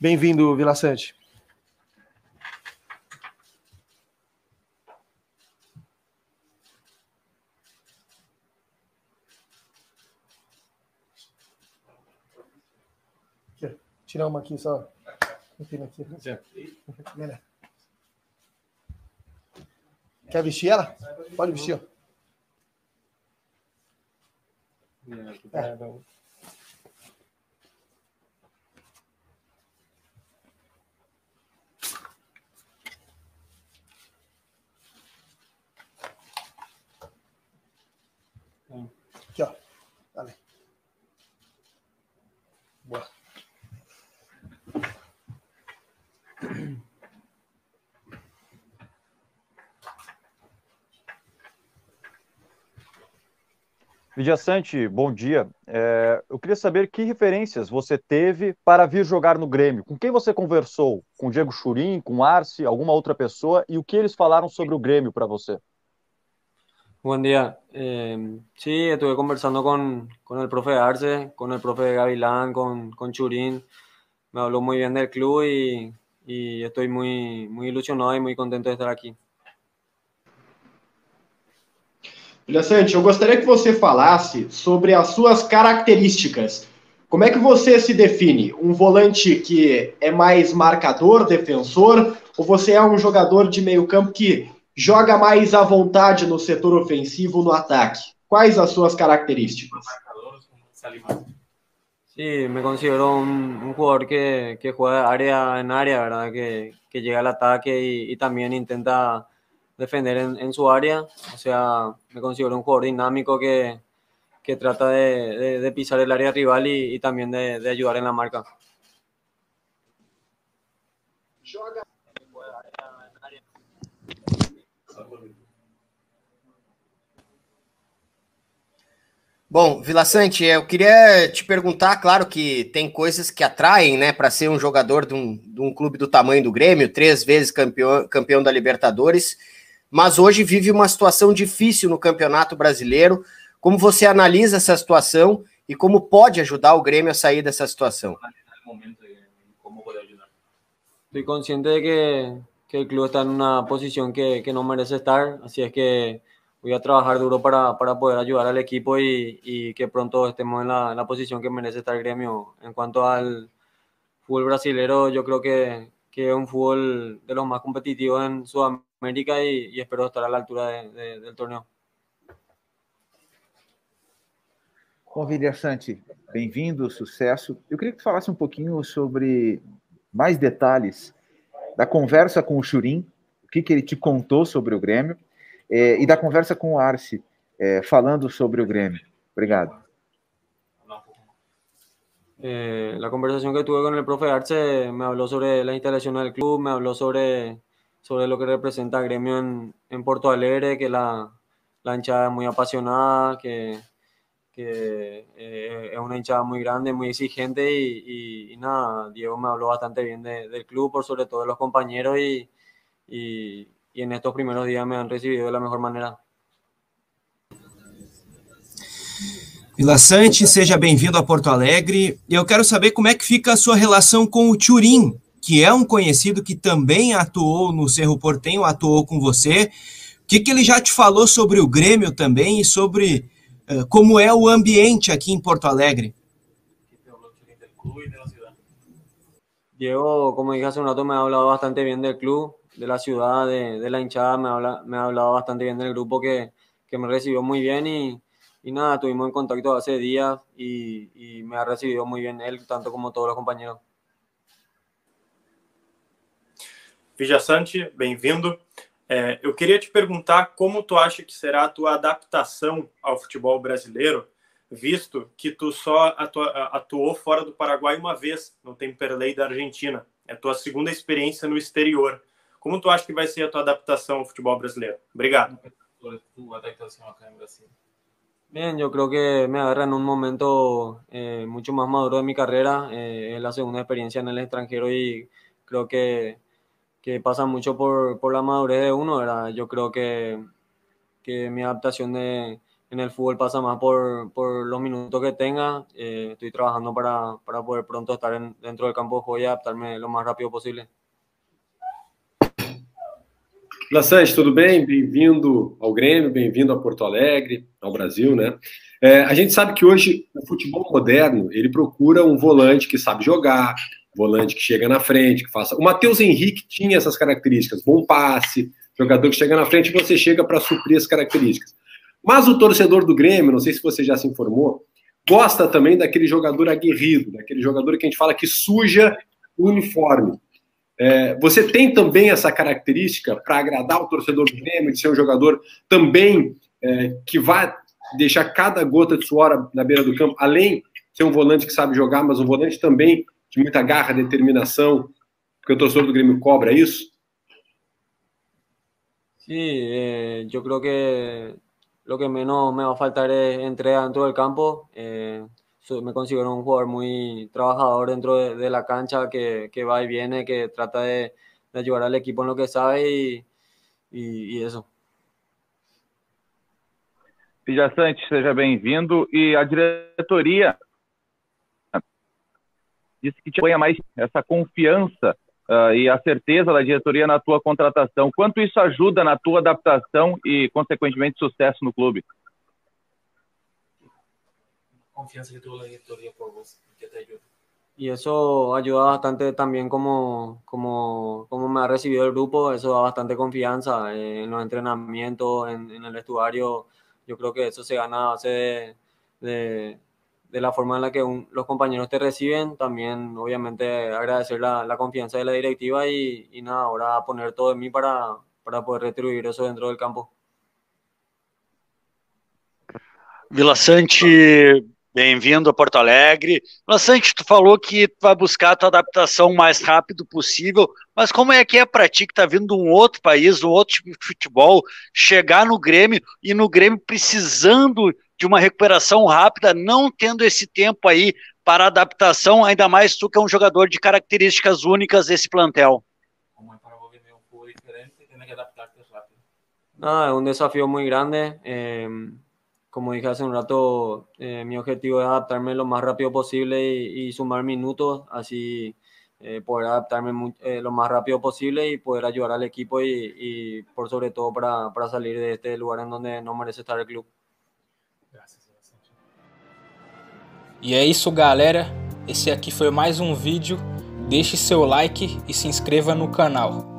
Bem-vindo, Vila Sante. Tirar uma aqui só. Aqui. Quer vestir ela? Pode vestir, ó. É. Aqui, ó. Dale. Boa. Vidiaçante, bom dia. É, eu queria saber que referências você teve para vir jogar no Grêmio. Com quem você conversou? Com o Diego Churin, com o Arce, alguma outra pessoa? E o que eles falaram sobre o Grêmio para você? Buen día. Eh, sí, estuve conversando con, con, el profe Arce, con el profe Gavilán, con, con Churín. Me habló muy bien del club y, y estoy muy, muy ilusionado y muy contento de estar aqui. Santi, eu gostaria que você falasse sobre as suas características. Como é que você se define? Um volante que é mais marcador, defensor, ou você é um jogador de meio campo que joga mais à vontade no setor ofensivo, no ataque? Quais as suas características? Sí, me considero un jugador que, que, juega área en área, ¿verdad? Que, que llega al ataque y, y también intenta defender en, en, su área. O sea, me considero un jugador dinámico que, que trata de, de, de, pisar el área rival y, y también de, de, ayudar en la marca. Bom, Vila Sante, eu queria te perguntar, claro que tem coisas que atraem, né, para ser um jogador de um, de um, clube do tamanho do Grêmio, três vezes campeão, campeão da Libertadores, mas hoje vive uma situação difícil no Campeonato Brasileiro. Como você analisa essa situação e como pode ajudar o Grêmio a sair dessa situação? Estou consciente de que, que el club está en una posición que, que merece estar, así es que voy a trabajar duro para, para poder ayudar al equipo y que pronto estemos la, posición que merece estar el gremio. En cuanto al brasilero, yo creo que, que es un fútbol de los más competitivos en Sudamérica y, y espero estar a la altura de, de, del torneo. Bom, Vilia Santi, bem-vindo, sucesso. Eu queria que tu falasse um pouquinho sobre mais detalhes da conversa com o Churim, o que, que ele te contou sobre o Grêmio, eh, e da conversa com o Arce, eh, falando sobre o Grêmio. Obrigado. Eh, la conversación que tuve con el profe Arce me habló sobre la instalación del club, me habló sobre, sobre lo que representa Gremio en, en Porto Alegre, que la, la hinchada es muy apasionada, que, que eh, es una hinchada muy grande, muy exigente y, nada, Diego me habló bastante bien de, del club, por sobre todo de los compañeros y, y en estos primeros días me han recibido de la mejor manera. Vila Sante, seja bem-vindo a Porto Alegre. Eu quero saber como é que fica a sua relação com o Turim, que é um conhecido que também atuou no Cerro Portenho, atuou com você. O que, que ele já te falou sobre o Grêmio também e sobre uh, como é o ambiente aqui em Porto Alegre? Diego, como dije hace un rato, me ha hablado bastante bien del club, de la ciudad, de, de la hinchada, me, habla, me ha hablado bastante bien del grupo que, que me recibió muy bien y, y nada, estuvimos en contacto hace días y, y, me ha recibido muy bien él, tanto como todos los compañeros. Vijaçante, bem-vindo. É, eu queria te perguntar como tu acha que será a tua adaptação ao futebol brasileiro, visto que tu só atuou fora do Paraguai uma vez, no Temperley da Argentina. É a tua segunda experiência no exterior. Como tu acha que vai ser a tua adaptação ao futebol brasileiro? Obrigado. Tu adaptação acá em Brasil. Bien, yo creo que me agarra en un momento eh, mucho más maduro de mi carrera. Eh, es la segunda experiencia en el extranjero y creo que, que pasa mucho por, por, la madurez de uno. ¿verdad? Yo creo que, que mi adaptación de, en el fútbol pasa más por, por los minutos que tenga. Eh, estoy trabajando para, para poder pronto estar en, dentro del campo de juego y adaptarme lo más rápido posible. Lassante, tudo bem? Bem-vindo ao Grêmio, bem-vindo a Porto Alegre, ao Brasil, né? É, a gente sabe que hoje o futebol moderno ele procura um volante que sabe jogar, volante que chega na frente, que faça. O Matheus Henrique tinha essas características, bom passe, jogador que chega na frente você chega para suprir as características. Mas o torcedor do Grêmio, não sei se você já se informou, gosta também daquele jogador aguerrido, daquele jogador que a gente fala que suja o uniforme. É, você tem também essa característica para agradar o torcedor do Grêmio, de ser um jogador também é, que vai deixar cada gota de suor na beira do campo, além de ser um volante que sabe jogar, mas um volante também de muita garra, determinação, porque o torcedor do Grêmio cobra isso? Sí, eh, yo creo que lo que menos me va a faltar es entrega dentro del campo. Eh, me considero un jugador muy trabajador dentro de, de la cancha, que, que, va y viene, que trata de, de, ayudar al equipo en lo que sabe y, y, y eso. Pija Santos, seja bem-vindo. E a diretoria disse que tinha mais essa confiança uh, e a certeza da diretoria na tua contratação. Quanto isso ajuda na tua adaptação e, consequentemente, sucesso no clube? Confianza que tuvo la directoría por vos, que te ayuda. Y eso ayuda bastante también como, como, como me ha recibido el grupo, eso da bastante confianza eh, en los entrenamientos, en, en, el vestuario. Yo creo que eso se gana a base de, de, de la forma en la que un, los compañeros te reciben. También, obviamente, agradecer la, la confianza de la directiva y, y, nada, ahora poner todo en mí para, para poder retribuir eso dentro del campo. Vila Sante, Bem-vindo a Porto Alegre. Lassante, tu falou que tu vai buscar a tua adaptação o mais rápido possível, mas como é que é para ti que tá vindo de um outro país, de um outro tipo de futebol, chegar no Grêmio e no Grêmio precisando de uma recuperação rápida, não tendo esse tempo aí para adaptação, ainda mais tu que é um jogador de características únicas desse plantel? Ah, é um desafio muito grande. Eh... como dije hace un rato, eh, mi objetivo es adaptarme lo más rápido posible y, y sumar minutos, así eh, poder adaptarme muy, eh, lo más rápido posible y poder ayudar al equipo y, y por sobre todo para, para, salir de este lugar en donde no merece estar el club. E é isso, galera. Esse aqui foi mais um vídeo. Deixe seu like e se inscreva no canal.